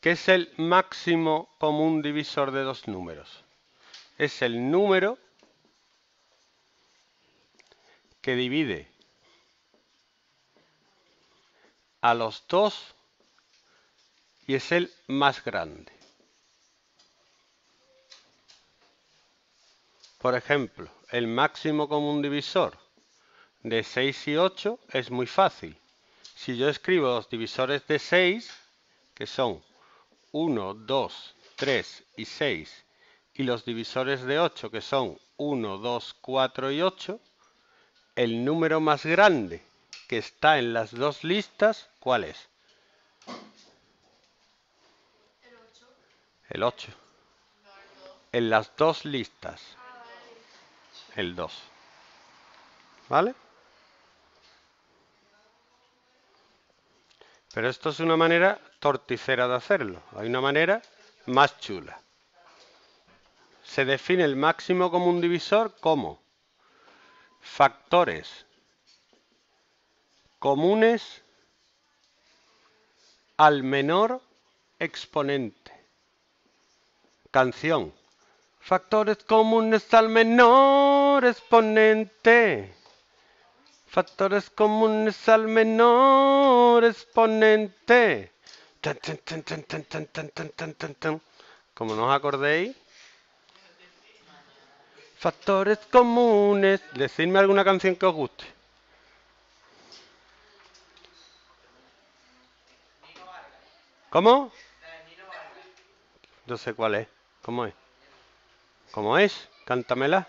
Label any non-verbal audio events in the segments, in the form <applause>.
¿Qué es el máximo común divisor de dos números? Es el número que divide a los dos y es el más grande. Por ejemplo, el máximo común divisor de 6 y 8 es muy fácil. Si yo escribo los divisores de 6, que son 1, 2, 3 y 6, y los divisores de 8, que son 1, 2, 4 y 8, el número más grande que está en las dos listas, ¿cuál es? El 8. En las dos listas. El 2. ¿Vale? Pero esto es una manera torticera de hacerlo. Hay una manera más chula. Se define el máximo común divisor como factores comunes al menor exponente. Canción. Factores comunes al menor exponente. Factores comunes al menor exponente. Como no os acordéis. Factores comunes. Decidme alguna canción que os guste. ¿Cómo? No sé cuál es. ¿Cómo es? ¿Cómo es? Cántamela.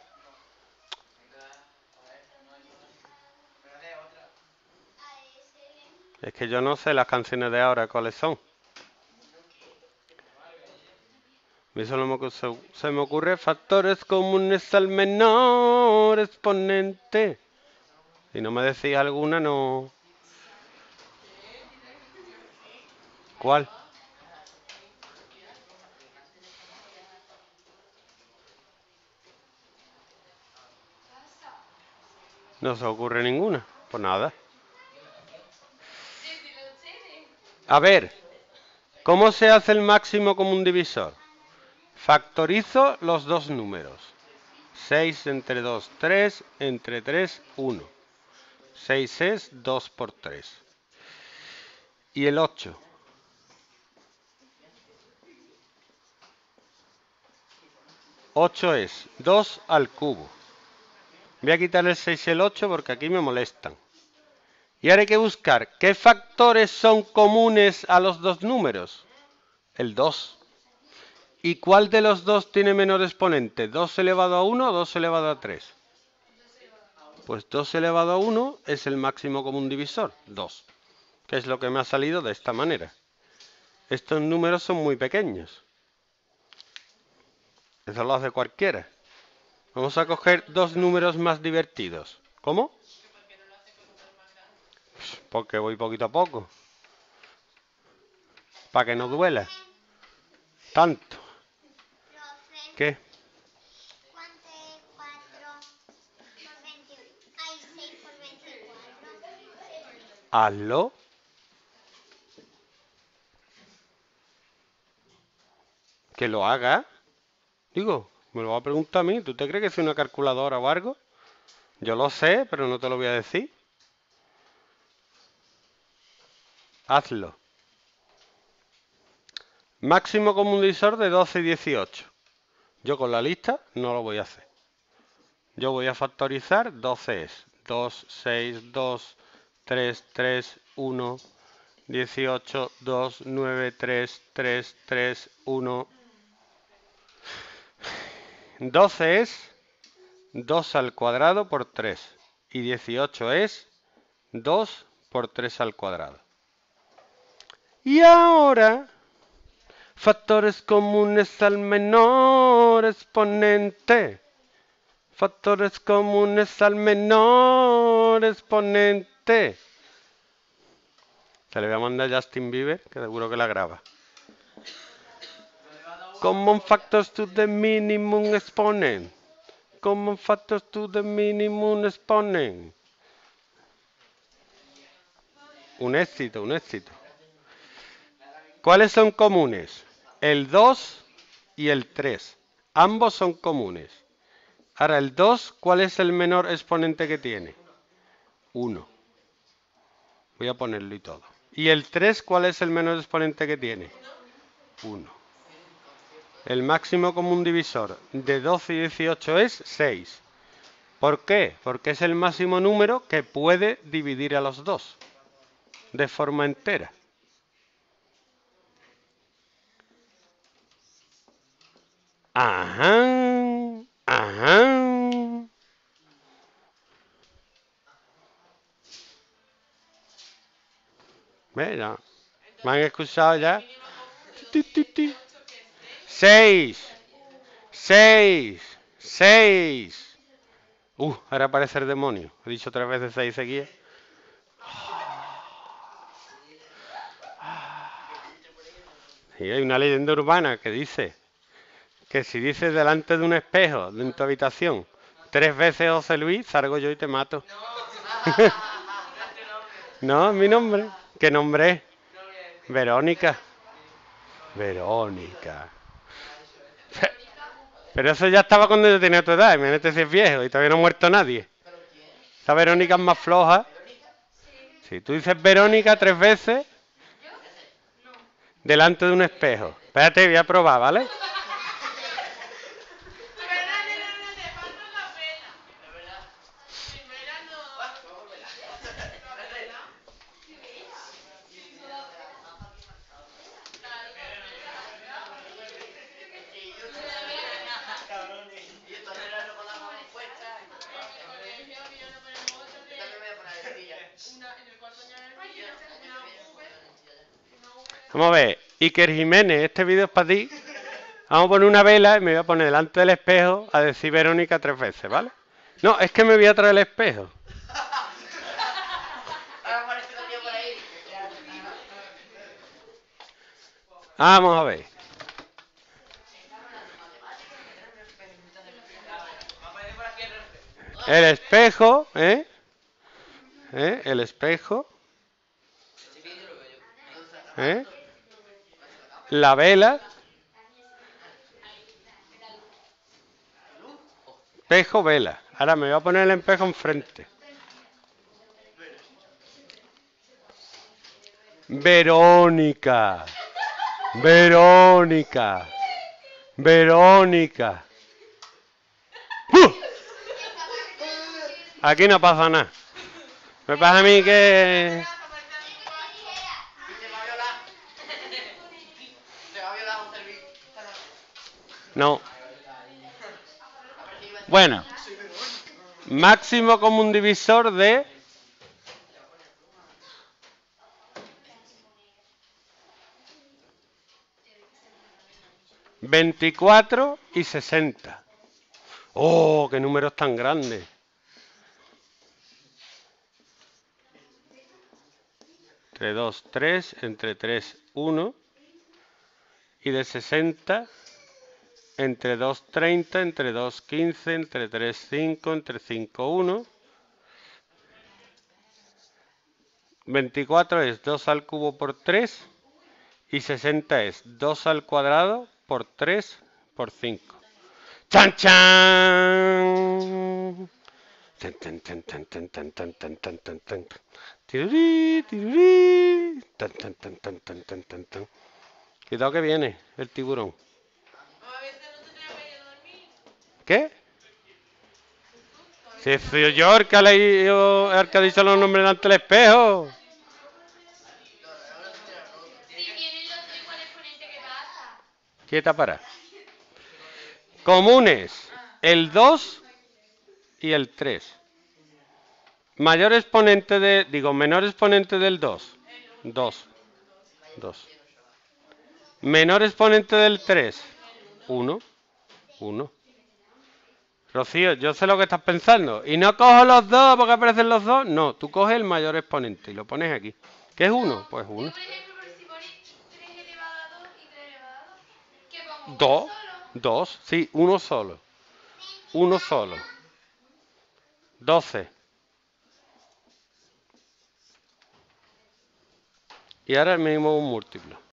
Es que yo no sé las canciones de ahora cuáles son. A mí solo se me ocurre factores comunes al menor exponente. Si no me decís alguna, no... ¿Cuál? No se ocurre ninguna. Pues nada. A ver, ¿cómo se hace el máximo común divisor? Factorizo los dos números. 6 entre 2, 3, entre 3, 1. 6 es 2 por 3. Y el 8. 8 es 2 al cubo. Voy a quitar el 6 y el 8 porque aquí me molestan. Y ahora hay que buscar qué factores son comunes a los dos números. El 2. ¿Y cuál de los dos tiene menor exponente? ¿2 elevado a 1 o 2 elevado a 3? Pues 2 elevado a 1 es el máximo común divisor, 2. Que es lo que me ha salido de esta manera. Estos números son muy pequeños. Eso lo hace cualquiera. Vamos a coger dos números más divertidos. ¿Cómo? Porque voy poquito a poco. Para que no duela. Tanto. ¿Qué? Hazlo. Que lo haga. Digo, me lo va a preguntar a mí. ¿Tú te crees que es una calculadora o algo? Yo lo sé, pero no te lo voy a decir. Hazlo. Máximo común divisor de 12 y 18. Yo con la lista no lo voy a hacer. Yo voy a factorizar 12 es 2, 6, 2, 3, 3, 1, 18, 2, 9, 3, 3, 3, 1. 12 es 2 al cuadrado por 3 y 18 es 2 por 3 al cuadrado. Y ahora, factores comunes al menor exponente. Factores comunes al menor exponente. Se le voy a mandar a Justin Bieber, que seguro que la graba. Common factors to the minimum exponent. Common factors to the minimum exponent. Un éxito, un éxito. ¿Cuáles son comunes? El 2 y el 3. Ambos son comunes. Ahora, el 2, ¿cuál es el menor exponente que tiene? 1. Voy a ponerlo y todo. ¿Y el 3 cuál es el menor exponente que tiene? 1. El máximo común divisor de 12 y 18 es 6. ¿Por qué? Porque es el máximo número que puede dividir a los dos de forma entera. Ajá, ajá. ¿me han escuchado ya? Seis, seis, seis. Uh, ahora aparece el demonio. He dicho tres veces seis seguidas. Y hay una leyenda urbana que dice que si dices delante de un espejo de tu habitación tres veces José Luis, salgo yo y te mato. no, <laughs> es mi nombre. ¿Qué nombre es? Verónica. Verónica. Pero eso ya estaba cuando yo tenía tu edad. Imagínate si es viejo y todavía no ha muerto nadie. Esa Verónica es más floja. Si tú dices Verónica tres veces delante de un espejo. Espérate, voy a probar, ¿vale? <laughs> Vamos a ver, Iker Jiménez, este vídeo es para ti. Vamos a poner una vela y me voy a poner delante del espejo a decir Verónica tres veces, ¿vale? No, es que me voy a traer el espejo. Vamos a ver. El espejo, ¿eh? ¿Eh? El espejo. ¿Eh? La vela. Espejo, vela. Ahora me voy a poner el espejo enfrente. Verónica. Verónica. Verónica. ¡Uh! Aquí no pasa nada. Me pasa a mí que... No. Bueno. Máximo común divisor de... Veinticuatro y sesenta. ¡Oh, qué números tan grandes! Entre 2, 3, entre 3, 1. Y de 60 entre 2.30, entre 2.15, entre 3.5, entre 5.1. 24 es 2 al cubo por 3 y 60 es 2 al cuadrado por 3 por 5. ¡Chan, chan! Tan, tan, tan, tan, tan, tan, tan, tan, tan, tan, tan. Tirurí, tirurí. Tan, tan, tan, tan, tan, tan, tan, tan. Cuidado que viene el tiburón. ¿Qué? Si soy yo el que ha, leído, el que ha dicho los nombres delante del espejo. Quieta para. Comunes. El 2 y el 3. Mayor exponente de... Digo, menor exponente del 2. 2. 2. Menor exponente del 3. 1. 1. Rocío, yo sé lo que estás pensando. Y no cojo los dos porque aparecen los dos. No, tú coges el mayor exponente y lo pones aquí. ¿Qué es uno? Pues uno. Dos. Dos. Sí, uno solo. Uno solo. Doce. Y ahora el mínimo un múltiplo.